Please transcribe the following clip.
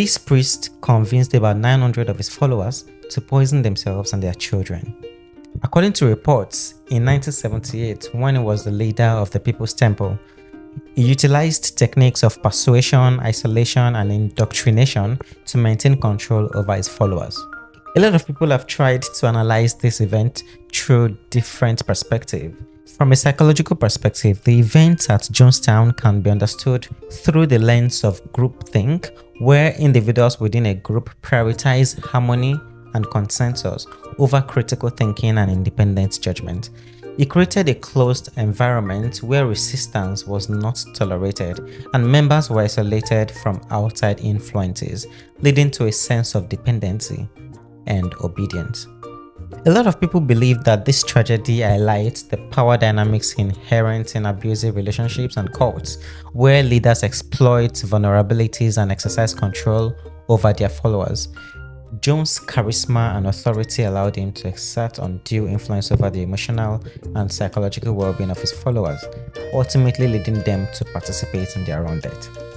This priest convinced about 900 of his followers to poison themselves and their children. According to reports, in 1978, when he was the leader of the People's Temple, he utilized techniques of persuasion, isolation, and indoctrination to maintain control over his followers. A lot of people have tried to analyze this event through different perspectives. From a psychological perspective, the events at Jonestown can be understood through the lens of groupthink, where individuals within a group prioritize harmony and consensus over critical thinking and independent judgment. It created a closed environment where resistance was not tolerated and members were isolated from outside influences, leading to a sense of dependency and obedience. A lot of people believe that this tragedy highlights the power dynamics inherent in abusive relationships and cults, where leaders exploit vulnerabilities and exercise control over their followers. Jones' charisma and authority allowed him to exert undue influence over the emotional and psychological well being of his followers, ultimately leading them to participate in their own death.